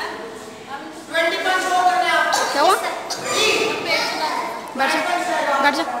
Twenty पंच वो करना है क्या हुआ? बैठ जा। बैठ जा।